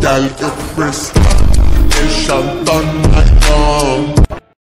gal, if press.